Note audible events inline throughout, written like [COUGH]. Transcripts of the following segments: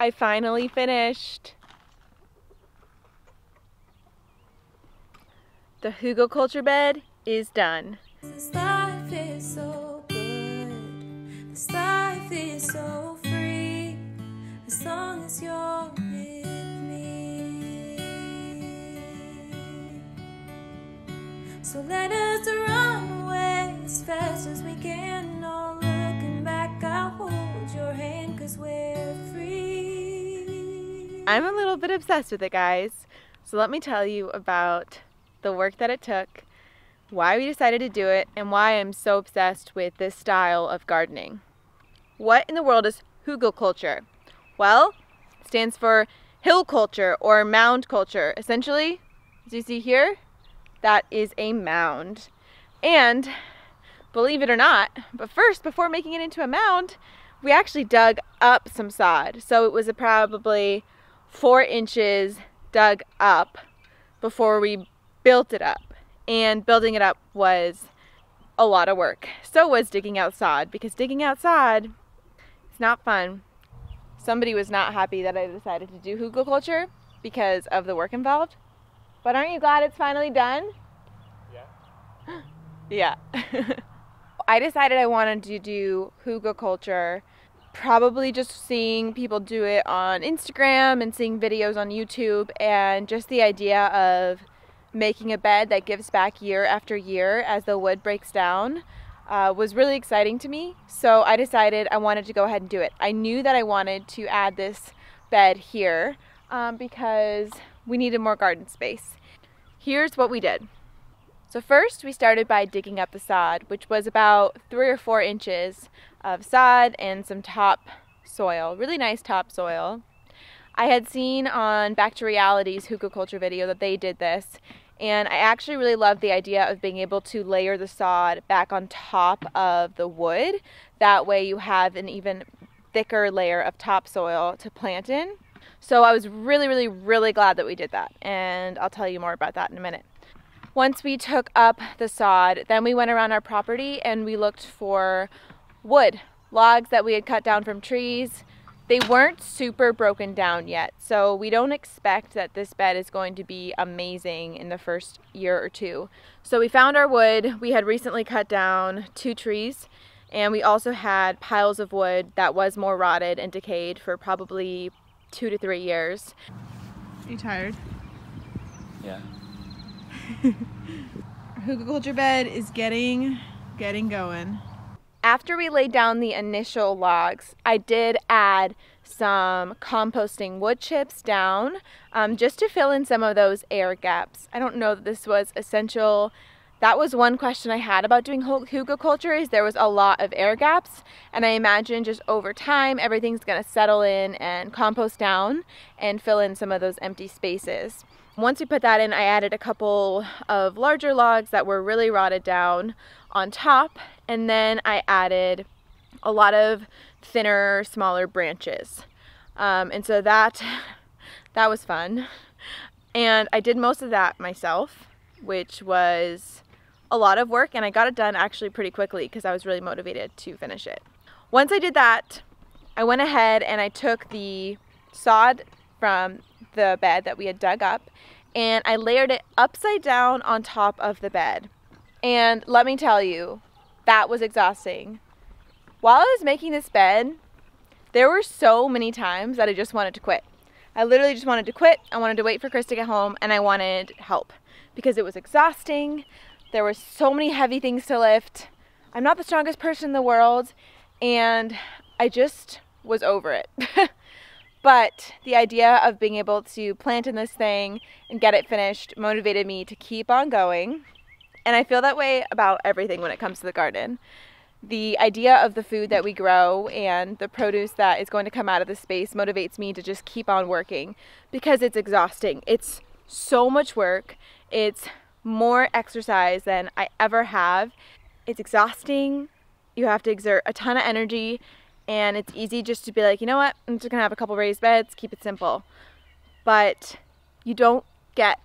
I finally finished. The Hugelkultur bed is done. This life is so good. This life is so free. As long as you're. So let us run away as fast as we can. No looking back, I'll hold your hand cause we're. I'm a little bit obsessed with it, guys. So let me tell you about the work that it took, why we decided to do it, and why I'm so obsessed with this style of gardening. What in the world is hugelkultur? Well, it stands for hill culture or mound culture. Essentially, as you see here, that is a mound. And believe it or not, but first, before making it into a mound, we actually dug up some sod. So it was probably four inches dug up before we built it up. And building it up was a lot of work. So was digging outside because digging out sod is not fun. Somebody was not happy that I decided to do hugelkultur because of the work involved. But aren't you glad it's finally done? Yeah. [GASPS] Yeah. [LAUGHS] I decided I wanted to do hugelkultur probably just seeing people do it on Instagram and seeing videos on YouTube and just the idea of making a bed that gives back year after year as the wood breaks down uh, was really exciting to me. So I decided I wanted to go ahead and do it. I knew that I wanted to add this bed here um, because we needed more garden space. Here's what we did. So first we started by digging up the sod, which was about three or four inches of sod and some top soil, really nice top soil. I had seen on Back to Reality's hugelkultur video that they did this, and I actually really loved the idea of being able to layer the sod back on top of the wood. That way you have an even thicker layer of topsoil to plant in. So I was really, really, really glad that we did that, and I'll tell you more about that in a minute. Once we took up the sod, then we went around our property and we looked for wood, logs that we had cut down from trees. They weren't super broken down yet, so we don't expect that this bed is going to be amazing in the first year or two. So we found our wood. We had recently cut down two trees, and we also had piles of wood that was more rotted and decayed for probably two to three years. Are you tired? Yeah. [LAUGHS] Our hugelkultur bed is getting getting going. After we laid down the initial logs, I did add some composting wood chips down um, just to fill in some of those air gaps. I don't know that this was essential. That was one question I had about doing hugelkultur is there was a lot of air gaps and I imagine just over time everything's going to settle in and compost down and fill in some of those empty spaces. Once we put that in, I added a couple of larger logs that were really rotted down on top, and then I added a lot of thinner, smaller branches. Um, and so that [LAUGHS] that was fun. And I did most of that myself, which was a lot of work, and I got it done actually pretty quickly because I was really motivated to finish it. Once I did that, I went ahead and I took the sod from the bed that we had dug up and I layered it upside down on top of the bed. And let me tell you, that was exhausting. While I was making this bed, there were so many times that I just wanted to quit. I literally just wanted to quit. I wanted to wait for Chris to get home and I wanted help because it was exhausting. There were so many heavy things to lift. I'm not the strongest person in the world and I just was over it. [LAUGHS] But the idea of being able to plant in this thing and get it finished motivated me to keep on going. And I feel that way about everything when it comes to the garden. The idea of the food that we grow and the produce that is going to come out of the space motivates me to just keep on working because it's exhausting. It's so much work. It's more exercise than I ever have. It's exhausting. You have to exert a ton of energy and it's easy just to be like, you know what, I'm just gonna have a couple raised beds, keep it simple. But you don't get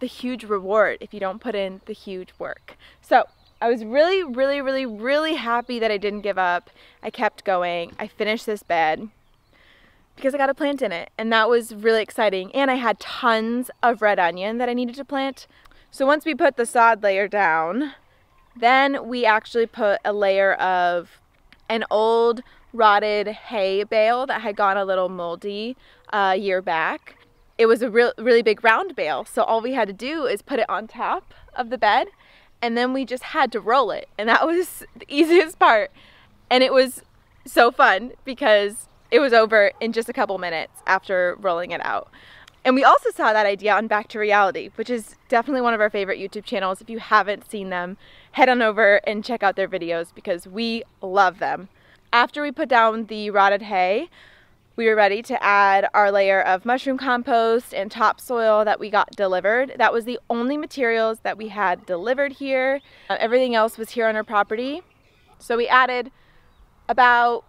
the huge reward if you don't put in the huge work. So I was really, really, really, really happy that I didn't give up. I kept going. I finished this bed. because I got a plant in it and that was really exciting. And I had tons of red onion that I needed to plant. So once we put the sod layer down, then we actually put a layer of an old rotted hay bale that had gone a little moldy uh, a year back. It was a real, really big round bale, so all we had to do is put it on top of the bed, and then we just had to roll it, and that was the easiest part. And it was so fun because it was over in just a couple minutes after rolling it out. And we also saw that idea on Back to Reality, which is definitely one of our favorite YouTube channels. If you haven't seen them, head on over and check out their videos because we love them. After we put down the rotted hay, we were ready to add our layer of mushroom compost and topsoil that we got delivered. That was the only materials that we had delivered here. Uh, everything else was here on our property. So we added about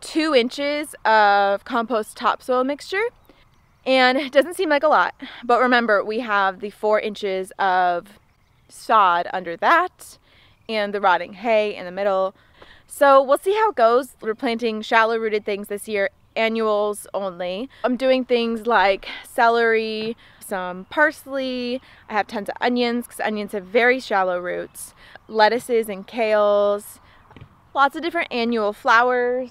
two inches of compost topsoil mixture. And it doesn't seem like a lot, but remember we have the four inches of sod under that and the rotting hay in the middle. So we'll see how it goes. We're planting shallow rooted things this year, annuals only. I'm doing things like celery, some parsley. I have tons of onions because onions have very shallow roots, lettuces and kales, lots of different annual flowers,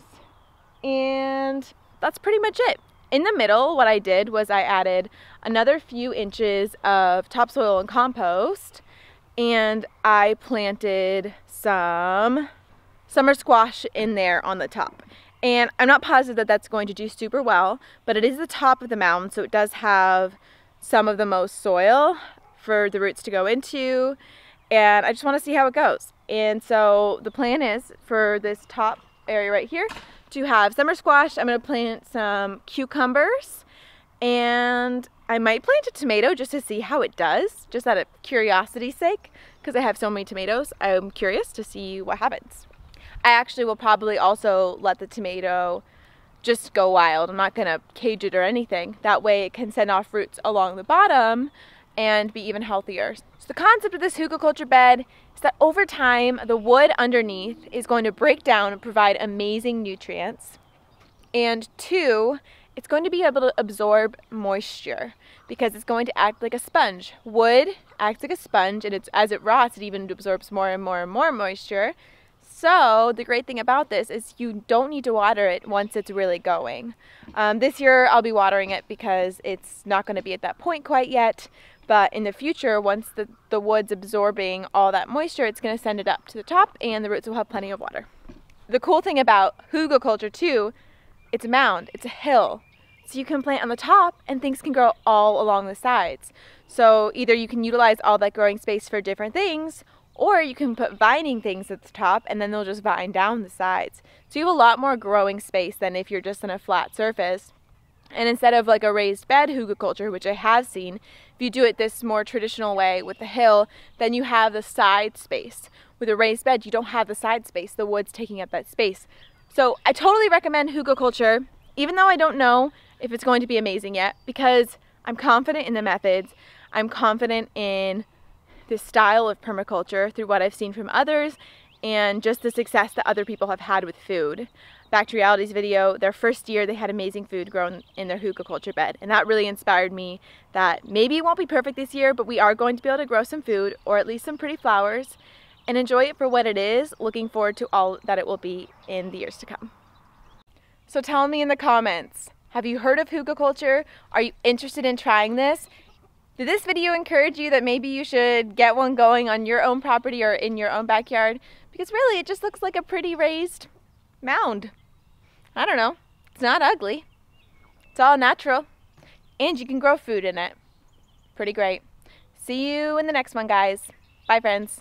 and that's pretty much it. In the middle, what I did was I added another few inches of topsoil and compost, and I planted some summer squash in there on the top. And I'm not positive that that's going to do super well, but it is the top of the mound, so it does have some of the most soil for the roots to go into. And I just want to see how it goes. And so the plan is for this top area right here to have summer squash. I'm going to plant some cucumbers and I might plant a tomato just to see how it does, just out of curiosity's sake, because I have so many tomatoes. I'm curious to see what happens. I actually will probably also let the tomato just go wild. I'm not going to cage it or anything. That way it can send off roots along the bottom and be even healthier. So the concept of this hugelkultur bed is that over time, the wood underneath is going to break down and provide amazing nutrients. And two, it's going to be able to absorb moisture because it's going to act like a sponge. Wood acts like a sponge and it's as it rots, it even absorbs more and more and more moisture. So the great thing about this is you don't need to water it once it's really going. Um, this year I'll be watering it because it's not going to be at that point quite yet. But in the future, once the, the wood's absorbing all that moisture, it's going to send it up to the top and the roots will have plenty of water. The cool thing about hugelkultur too, it's a mound, it's a hill. So you can plant on the top and things can grow all along the sides. So either you can utilize all that growing space for different things or you can put vining things at the top and then they'll just vine down the sides. So you have a lot more growing space than if you're just on a flat surface. And instead of like a raised bed hugelkultur, which I have seen, if you do it this more traditional way with the hill, then you have the side space. With a raised bed, you don't have the side space. The wood's taking up that space. So I totally recommend hugelkultur, even though I don't know if it's going to be amazing yet, because I'm confident in the methods. I'm confident in this style of permaculture through what I've seen from others and just the success that other people have had with food. Back to Reality's video, their first year they had amazing food grown in their hugelkultur bed and that really inspired me that maybe it won't be perfect this year but we are going to be able to grow some food or at least some pretty flowers and enjoy it for what it is, looking forward to all that it will be in the years to come. So tell me in the comments, have you heard of hugelkultur? Are you interested in trying this? Did this video encourage you that maybe you should get one going on your own property or in your own backyard? Because really, it just looks like a pretty raised mound. I don't know. It's not ugly. It's all natural. And you can grow food in it. Pretty great. See you in the next one, guys. Bye, friends.